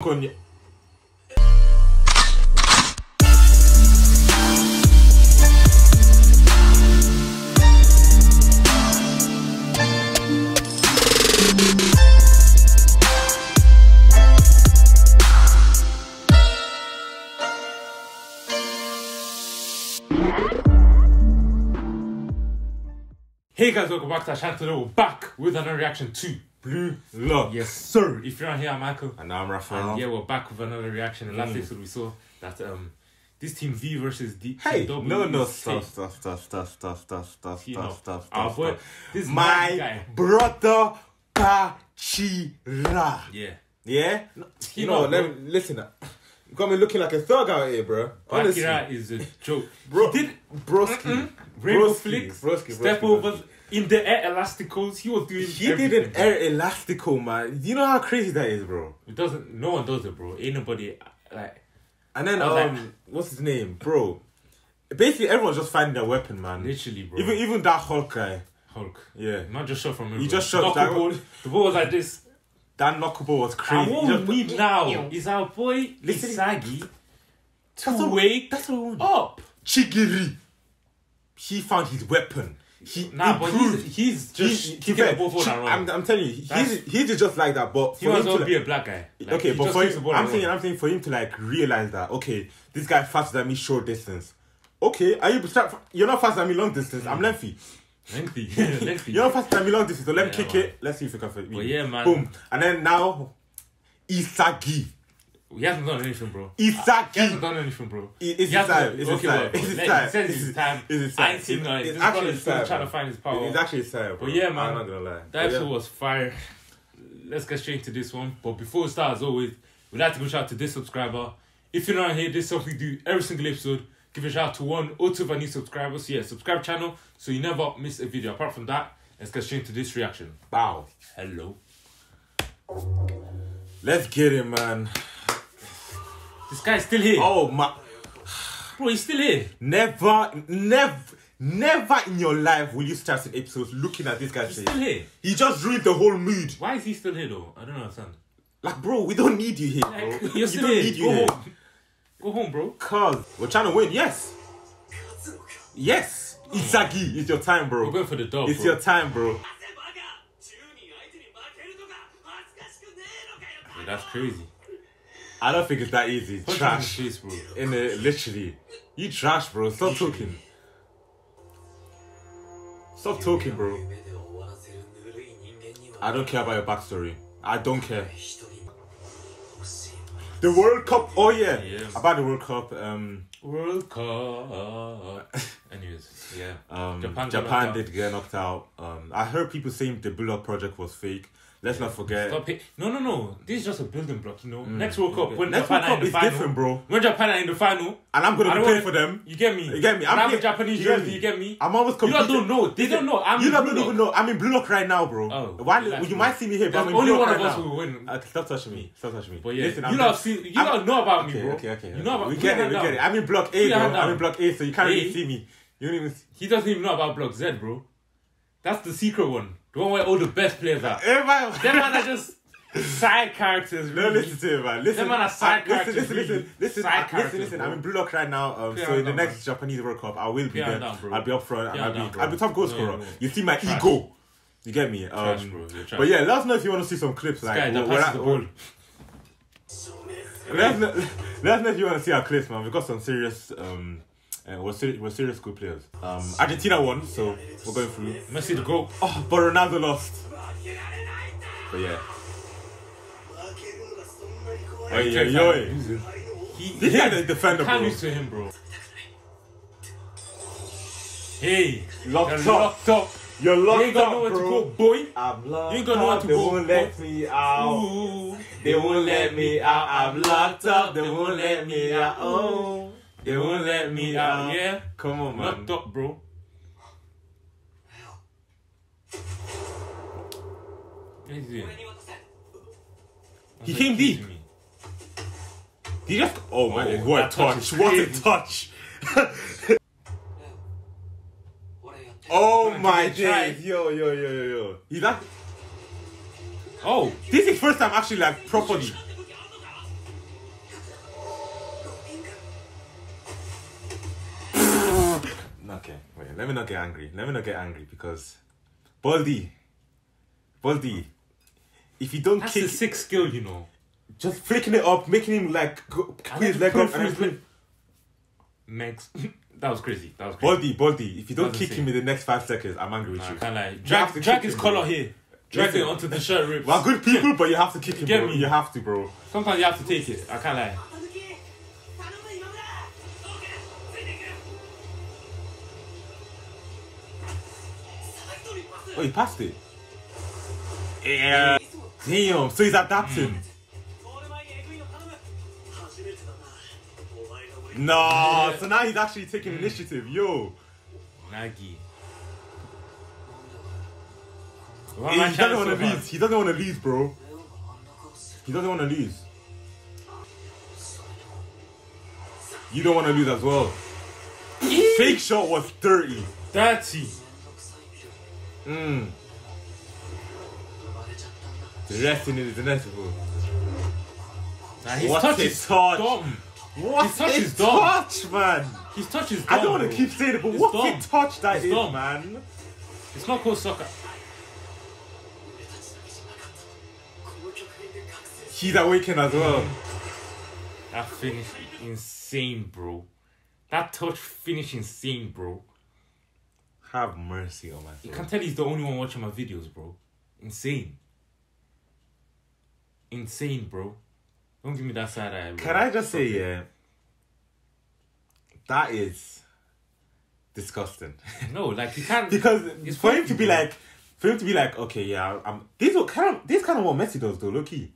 Con- Hey guys, welcome back to. We're back with another reaction to Lock. Yes, sir. If you're not here, I'm Michael. And I'm Raphael. And yeah, we're back with another reaction. And last episode we saw that um this team V versus D. Hey, W no, no, stop, stop, stop, stop, stop, stop, stop, stop, stop, stop, boy, this mad guy. My brother Bachira. Yeah. Yeah? You You know, know, let me, listen, you got me looking like a thug out here, bro. Honestly. Akira is a joke. Bro, He did broski. Rainbow Broski, flicks, broski, step broski, overs in the air elasticals. He was doing. He everything, did an air elastical, man. Do you know how crazy that is, bro? It doesn't. No one does it, bro. Ain't nobody like. And then, um, like- what's his name, bro? Basically, everyone's just finding their weapon, man. Literally, bro. Even even that Hulk guy, Hulk. yeah. Not just shot from. He just shot Knock that- the ball. The ball was like this. That knuckleball was crazy. And crazy. what He we need now is our boy Listen- Isagi to That's what- wake That's what I up. Chigiri. He found his weapon. He Nah, but he's he's just He- he- kicking fair, the ball forward and I'm. I'm telling you, he's, That's- he's just like that. But He for him as to like- be a black guy. Like, okay, but for him, I'm saying. I'm saying for him to like realize that okay, this guy faster than me short distance. Okay, are you start, you're not faster than me long distance? I'm hmm. lengthy. lengthy, lengthy. You're not faster than me long distance. So let me kick man. it. Let's see if we can fit. me. But yeah, man. Boom, and then now, Isagi. He hasn't done anything, bro. He hasn't done anything, bro. It- It's his time. It's his okay, time. well, It's his time. He says It's it's his his time. It's his I time. ain't seen It's- nothing. it's actually his still time, trying to find his power. It's actually his time. Bro. But yeah, man. I'm not gonna lie. That episode yeah. was fire. Let's get straight to this one. But before we start, as always, we'd like to give a shout out to this subscriber. If you're not here, this is something we do every single episode. Give a shout out to one or two of our new subscribers. So yeah, subscribe channel so you never miss a video. Apart from that, let's get straight to this reaction. Bow. Hello. Let's get it, man. This guy's still here. Oh my. Bro, he's still here. Never, never, never in your life will you start an episode looking at this guy. He's still here. He just ruined the whole mood. Why is he still here though? I don't understand. Like, bro, we don't need you here, bro. Like, you're still you here. Go here. home. Go home, bro. Cause we're trying to win. Yes. Yes. Isagi, it's your time, bro. We're going for the dog. It's bro. your time, bro. That's crazy. I don't think it's that easy. Trash. Bro. In it, literally. You trash, bro. Stop talking. Stop talking, bro. I don't care about your backstory. I don't care. The World Cup. Oh yeah, about the World Cup. Um, World Cup. Anyways, yeah. Um, Japan, Japan did get knocked out. Um, I heard people saying the Bullet Project was fake. Let's not forget. Stop it. No, no, no. This is just a building block, you know. Next World Cup, when Mm. Next Japan World Cup is final, different, bro. When Japan are in the final, And I'm gonna be don't wanna- for them. You get me? You get me? I'm Japanese you get jersey. me? You get me? I'm always You competing. lot don't know. They don't know. I'm you in don't even know. I'm in Blue Lock right now, bro. Oh, Why? relax, you might see me here, but I'm in only Blue Lock one of right us now. who will win. Okay, stop touching me. Stop touching me. But yeah, Listen, you just- see, you don't know about me, bro. okay, okay. You know about we get it, we get it. I'm in Block A, bro. I'm in Block A, so you can't really see me. You don't even. He doesn't even know about Block Z, bro. That's the secret one. The one where all the best players are. Everybody. Them man are just side characters, No, listen to him, man. Listen, Them man are side listen, characters, listen, listen, really. listen, Side listen, characters, listen. bro. I'm in Blue Lock right now. Um, so in the down, next Japanese World Cup, I will be there. down, bro. I'll be up front. and I'll down, be, bro. I'll be top goal scorer. no. You see my Trash. ego. You get me? Um, Trash, bro. You're trash. But yeah, let us know if you want to see some clips. Like, Guy that passes the ball. Let us, know, let us know if you want to see our clips, man. We've got some serious. Um, uh, we're, ser- we're serious good players. Um, Argentina won, so we're going through. Messi the goal. Oh, but Ronaldo lost. But yeah. Hey, yo, yo. He, had a defender, bro. Can't lose to him, bro. Hey, locked up. locked up. You're locked you ain't got nowhere to go, boy. I'm locked you ain't got nowhere to they go. Won't let me out. Ooh. They won't let me out. I'm locked up. They won't let me out. Oh. They won't let me out. Yeah. Come on, man. Locked up, bro. What is he? He came deep. He just. Oh, my oh, god! What a touch! Oh what a touch! oh my God. Yo, yo, yo, yo, yo. He like. Oh, this is first time actually like properly. Let me not get angry. Let me not get angry because Baldy, Baldy, if you don't That's kick, a sick skill, you know. just flicking it up, making him like go, put his leg up, and then. Megs. that was crazy. That was crazy. Baldy, Baldy, if you don't That's kick insane. him in the next five seconds, I'm angry with Nah, I you. can't lie. Have Drag, to drag kick his him, collar bro. here. Drag Listen. it onto the shirt rips. We're good people, but you have to kick him, Get bro. me? You have to, bro. Sometimes you have to take it. I can't lie. Oh, he passed it. Yeah. Damn, so he's adapting. No, so now he's actually taking initiative. Yo. Nagi. He, doesn't want to so lose. He doesn't want to lose, bro. He doesn't want to lose. You don't want to lose as well. Fake shot was dirty. Dirty. The wrestling is inevitable. Nah, his what touch is touch? dumb. What his touch is dumb. touch, man? His touch is dumb. I don't want to keep saying it, but it's what dumb. a touch that it's is, dumb. man. It's not called soccer. He's awakened as well. That finish insane, bro. That touch finish insane, bro. Have mercy on my You soul. can tell he's the only one watching my videos, bro. Insane. Insane, bro. Don't give me that side eye. Bro. Can I just say, yeah, that is disgusting. No, like you can't. because It's for him to be bro. like, for him to be like, okay, yeah, I'm. This is kind of this kind of what Messi does, though. Look, he,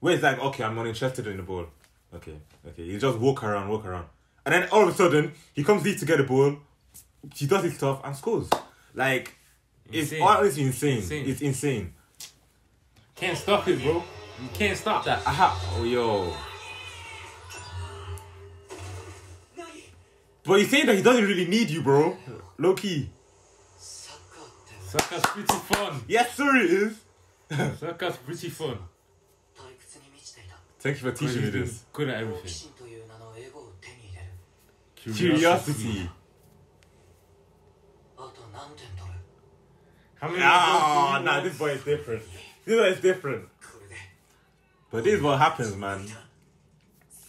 where it's like, okay, I'm not interested in the ball. Okay, okay, you just walk around, walk around, and then all of a sudden he comes deep to get the ball, she does his stuff and scores. Like it's insane. honestly insane. insane. It's insane. Can't stop it, bro. You can't stop that. Aha. Oh, yo. But he's saying that he doesn't really need you, bro. Low key. Soccer's pretty fun. Yes, sir, it is. Soccer's pretty fun. Thank you for teaching me this. Good at everything. Curiosity. Curiosity. How many? Ah, oh, no, this boy is different. This boy is different. But this is what happens, man.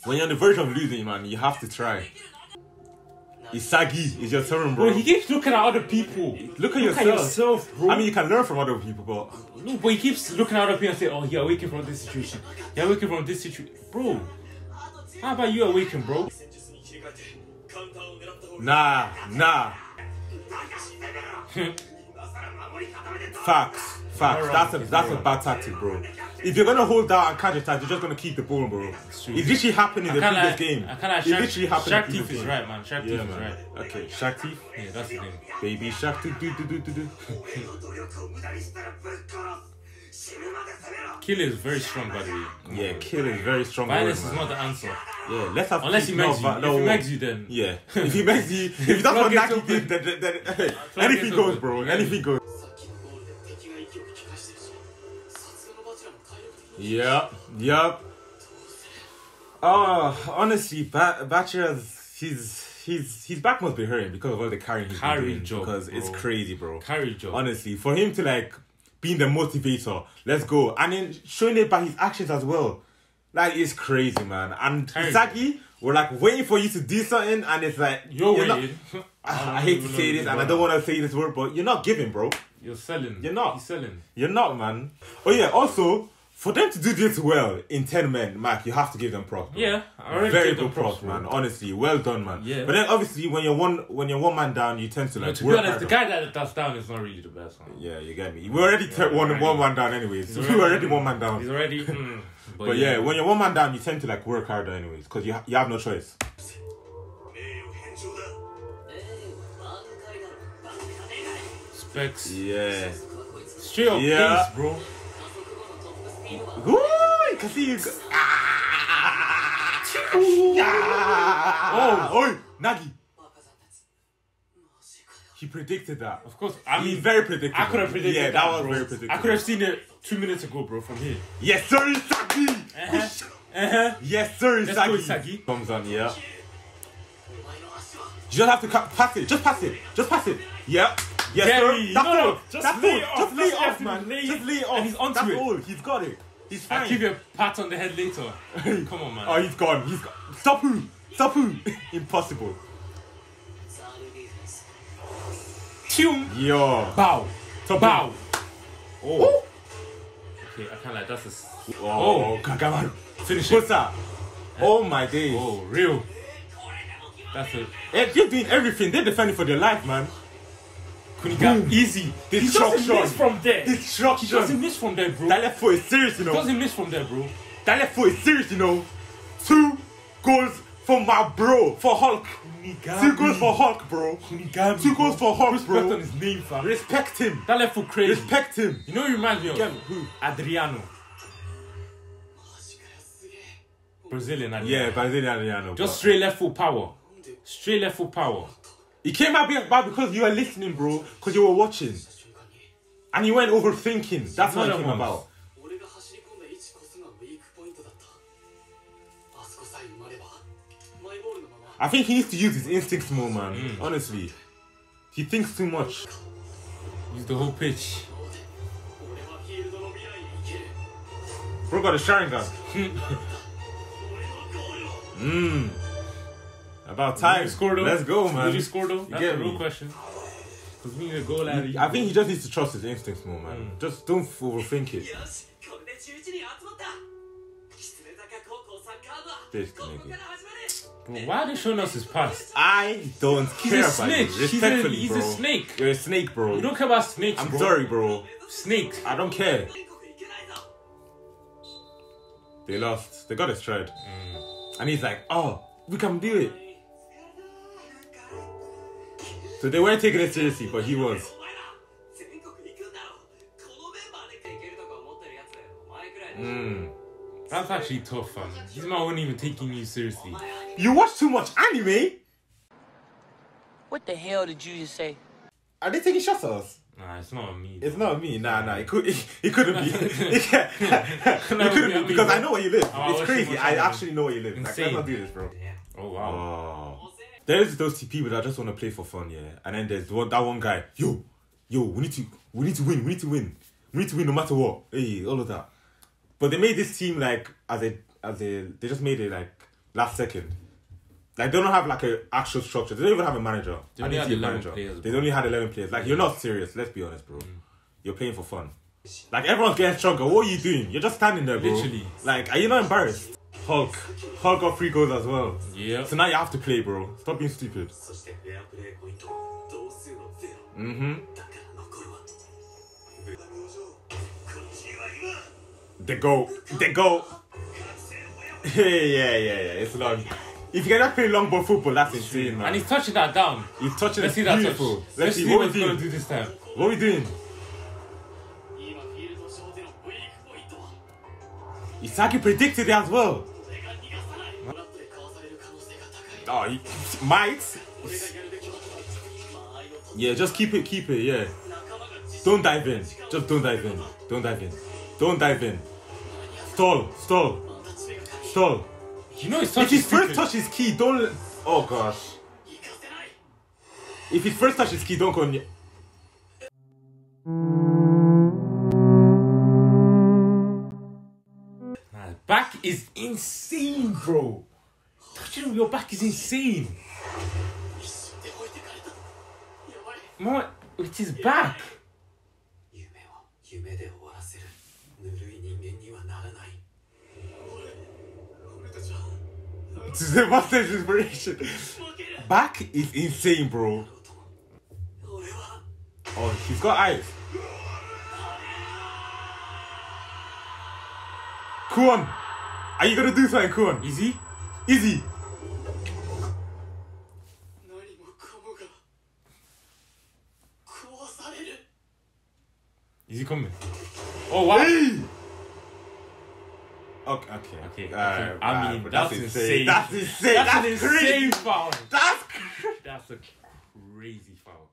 When you're on the verge of losing, man, you have to try. Isagi. It's your turn, bro. bro. He keeps looking at other people. Look at, Look yourself. at yourself. bro. I mean, you can learn from other people, but no, but he keeps looking at other people and say, "Oh, you're awakening from this situation. You're awakening from this situation, bro. How about you awaken, bro? Nah, nah. Facts. Facts. That's a that's a bad tactic, bro. If you're gonna hold out and catch a tag, you're just gonna keep the ball, bro. It literally happened in the previous like, game. I kinda, it Shaq, literally happened Shaq in the previous game. is right, man. Shaq yeah, is right. Okay, Shaq Teeth. Yeah, that's the name. Baby Shaq Teeth. Do do do do do. Killer is very strong, by the way. Yeah, Killer is very strong. Violence is not the answer. Yeah, let's have. Unless he makes no, you. No, if he makes you, then yeah. if he makes you, if that's what Naki did, then, then, then anything goes, bro. Anything goes. Yep, yep. Oh, uh, honestly, ba- Bachira's he's he's his back must be hurting because of all the carrying he's Carry doing. job, because it's crazy, bro. carry job. Honestly, for him to like being the motivator, let's go, and then showing it by his actions as well. Like it's crazy, man. And Carry. We're like waiting for you to do something, and it's like You're not- waiting. I hate to say this, and I don't want to say this word, but you're not giving, bro. You're selling. You're not. He's selling. You're not, man. Oh yeah. Also, for them to do this well in 10 men, Mike, you have to give them props. Yeah, I already Very good props, props man. Honestly, well done, man. Yeah. But then obviously when you're one when you're one man down, you tend to like. No, to be honest, the guy that that's down is not really the best one. Yeah, you get me. We're already yeah, one already, one man down anyways. So already, we're already one man down. He's already. Mm, but, but yeah, yeah, when you're one man down, you tend to like work harder anyways, because you you have no choice. Specs. Yeah. Straight up yeah. Bro. Uy, casi. ¡Ah! ¡Ah! Oh, oh, Nagi. He predicted that. Of course, I mean, very predictable. I could have predicted. Yeah, that, that was bro. very predictable. I could have seen it two minutes ago, bro. From here. Yes, sir, Isagi. Uh-huh. Uh-huh. Yes, sir, Nagi. Let's. Comes on, yeah. You just have to pass it. Just pass it. Just pass it. Yep. Yeah. Yes, Gary, sir. That's no, all. Just That's lay all. Off. Just lay off, man. Lay just lay off. And he's onto That's it. all. He's got it. He's fine. I'll give you a pat on the head later. Come on, man. Oh, he's gone. He's gone. Stop who? Stop who? Impossible. Tune. Yo. Bow. Top Bow. Oh. Ooh. Okay, I can't lie. That's a... Oh, oh. Gagamaru. Finish it. What's that? Eh? Oh, my days. Oh, real. That's it. They're eh, doing everything. They're defending for their life, man. Boom. easy. The he doesn't miss from there. Destruction. He doesn't miss from there, bro. That left foot is serious, you know. He doesn't miss from there, bro. That left foot is serious, you know. Two goals for my bro, for Hulk. Kunigami. Two goals for Hulk, bro. Kunigami, Two goals for Hulk, bro. Respect on his name, fam. Respect him. That left foot crazy. Respect him. You know he reminds me of? Who? Adriano. Brazilian Adriano. Yeah, Brazilian Adriano. Just straight left foot power. Straight left foot power. He came out bad because you were listening, bro, because you were watching. And you went overthinking. That's what it came about. I think he needs to use his instincts more, man. Mm. Honestly. He thinks too much. Use the whole pitch. Bro got a Sharingan. Mmm. About time. Score though. Let's go, man. Would you score though? That's a real me. question. Because we need a goal out of you. I think he just needs to trust his instincts more, man. Mm. Just don't overthink it. This nigga. Why are they showing us his past? I don't he's care about you. Respectfully, he's a, he's bro. a snake. You're a snake, bro. You don't care about snakes, I'm bro. sorry, bro. Snakes. I don't care. They lost. They got us tried. Mm. And he's like, oh, we can do it. So they weren't taking it seriously, but he was. Mm. That's actually tough, fam. This man wasn't even taking you seriously. You watch too much anime? What the hell did you just say? Are they taking shots at us? Nah, it's not me. It's not me. Nah, nah. It could. It, it couldn't be. it, can't. it couldn't be because I know where you live. Oh, it's crazy. I actually know where you live. I Like, let's not do this, bro. Yeah. Oh wow. Oh. There's those two people that just want to play for fun, yeah. And then there's one, that one guy. Yo, yo, we need to, we need to win. We need to win. We need to win no matter what. Hey, all of that. But they made this team like as a, as a, they just made it like last second. Like they don't have like a actual structure. They don't even have a manager. They only had 11 manager. players, They only had eleven players. Like you're not serious. Let's be honest, bro. Mm. You're playing for fun. Like everyone's getting stronger. What are you doing? You're just standing there, bro. Literally. Like, are you not embarrassed? Hulk. Hulk got three goals as well. Yeah. So now you have to play, bro. Stop being stupid. Mm-hmm. They go. They go. yeah, yeah, yeah, yeah. It's long. If you cannot play long ball football, that's insane, man. And he's touching that down. He's touching Let's it. See that beautiful. Touch. Let's, Let's see, see what we're doing. What are we doing? Isagi predicted as well. Oh, he might. Yeah, just keep it, keep it, yeah. Don't dive in. Just don't dive in. Don't dive in. Don't dive in. Stall, stall, stall. You know it's touch if his first touch is key, don't. Oh gosh. If his first touch is key, don't go. near. is insane, bro. Touching on your back is insane. My, it is back. This is the master's inspiration. Back is insane, bro. Oh, he's got eyes. Come on. Are you gonna do something? Come on, easy, easy. Is he coming? Oh wow! Hey! Okay, okay, okay. Uh, okay. I mean, that's, that's insane. insane. That's insane. That's, that's an crazy. insane foul. That's cr that's a crazy foul.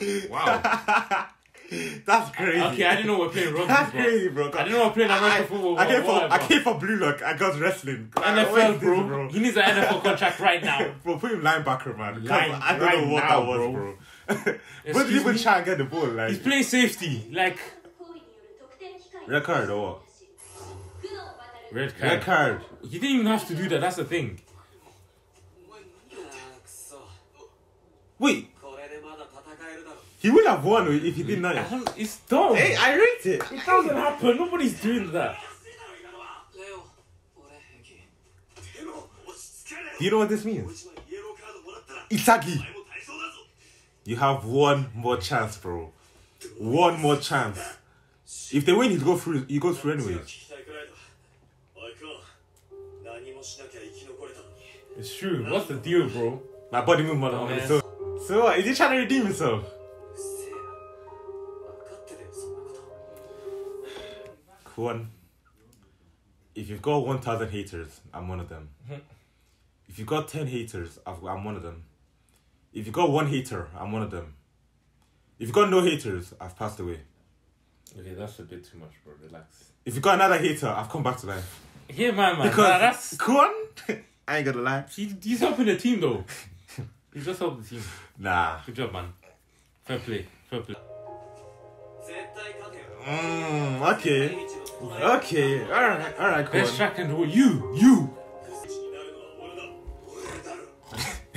Wow. That's crazy. Okay, I didn't know we're playing rugby. That's crazy, bro. I didn't know we're playing American I, football. I came, for, I came for Blue Lock. I got wrestling. NFL, bro. This, bro. He needs an NFL contract right now. bro, put him linebacker, man. Line, I don't right know what now, that was, bro. bro. but did even try and get the ball? Like he's playing safety, like red card or what? Red card. Red card. He didn't even have to do that. That's the thing. Wait, he would have won if he didn't know it. It's dumb. Hey, I rate it. It doesn't happen. Nobody's doing that. Do you know what this means? Isagi. You have one more chance, bro. One more chance. If they win, he go through. He goes through anyway. It's true. What's the deal, bro? My body move, mother. So, so what? Is he trying to redeem himself? one, if you've got 1,000 haters, I'm one of them. if you've got 10 haters, i am one of them. If you've got one hater, I'm one of them. If you've got no haters, I've passed away. Okay, that's a bit too much, bro. Relax. If you've got another hater, I've come back to life. Yeah, man, man. Because nah, that's... I ain't gonna lie. He, he's helping the team, though. he's just helping the team. Nah. Good job, man. Fair play. Fair play. Mm, okay. Okay, alright, alright, cool. Best track in the. You, you.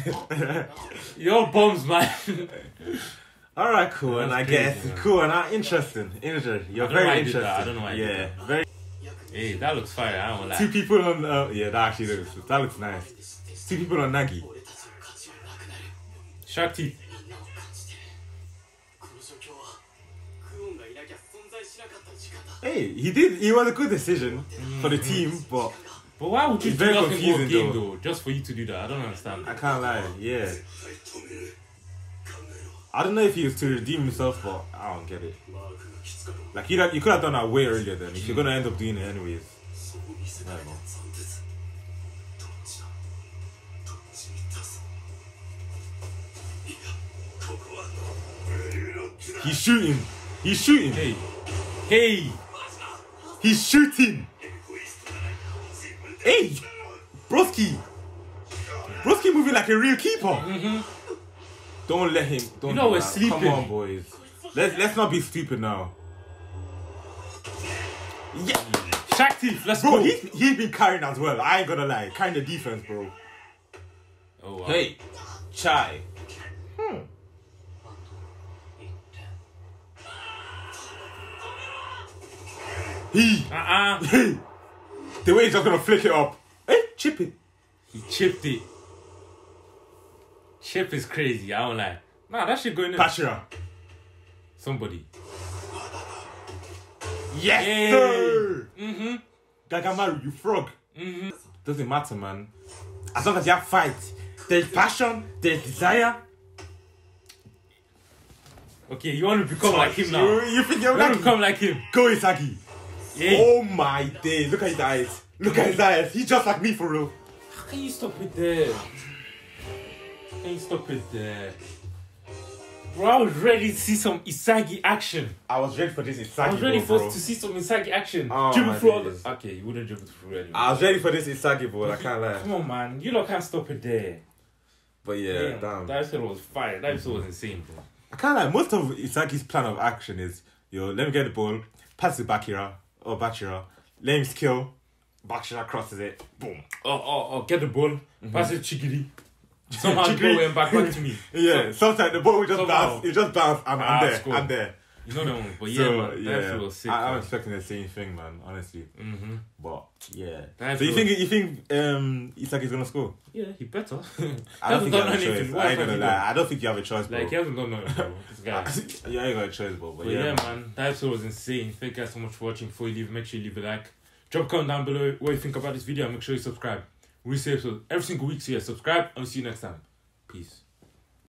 Your bombs, man. alright, cool, and I guess. Man. Cool, and I. interesting. Interesting. You're very interesting. I don't know why. Yeah, very. Hey, that looks fire. I don't like. Two people on. Uh, yeah, that actually looks. That looks nice. Two people on Nagi. Shark teeth. Hey, he did. It was a good decision for the team, but but why would you it's do very game though. though? Just for you to do that, I don't understand. I can't lie. Yeah. I don't know if he was to redeem himself, but I don't get it. Like you, you could have done that way earlier. Then if you're gonna end up doing it anyways, I don't know. He's shooting. He's shooting. Hey. Hey. He's shooting. Hey, Broski. Broski moving like a real keeper. Mm-hmm. Don't let him. Don't you know we're that. sleeping. Come on, boys. Let's let's not be stupid now. Yeah. Shakti, let's bro, go. Bro, he, he's been carrying as well. I ain't gonna lie. Carrying the defense, bro. Oh, wow. Hey, Chai. Hmm. He, Uh-uh. he. The way he's just gonna flick it up. Hey, chip it. He chipped it. Chip is crazy. I don't lie. Nah, that shit going in. Bachira. Somebody. Yes, Yay. sir. Mm-hmm. Gagamaru, you frog. Mhm. Doesn't matter, man. As long as you have fight, there's passion, there's desire. Okay, you want to become like him now. You, you think you're You to like become like him. Go Isagi. Yeah. Oh my days. Look at his eyes. Look at his eyes. He's just like me for real. How can you stop it there? Can you stop it there? Bro, I was ready to see some Isagi action. I was ready for this Isagi. I was ready bro, for bro. to see some Isagi action. Oh, dribble through all the... Okay, you wouldn't dribble through anyway. I was ready for this Isagi, bro. I can't lie. Come on, man. You lot can't stop it there. But yeah, damn. That episode was fire. That episode was insane, bro. I can't lie. Most of Isagi's plan of action is, yo, let me get the ball, pass it Bachira or Bachira, let him skill, Bachira crosses it, boom. Oh, oh, oh, get the ball. Mm-hmm. Pass it Chigiri. Somehow Chigiri. go and back, back to me. Yeah, sometimes the ball will just Somehow. bounce. It just bounce. I'm, Ah, I'm there. score. I'm there. You know that one. But yeah, so man. That yeah, episode was sick. I, I'm expecting the same thing, man. Honestly, Mm-hmm. but yeah. That so you think you think um Isagi's gonna score? Yeah, he better. I don't think you have a choice. I ain't gonna lie. I don't think you have a choice, bro. Like, he hasn't done nothing, bro. This guy. you ain't got a choice, bro. But, But yeah, yeah, man. man, that episode was insane. Thank you guys so much for watching. Before you leave, make sure you leave a like. Drop a comment down below what you think about this video and make sure you subscribe. We say so every single week, so yeah, subscribe and we'll see you next time. Peace.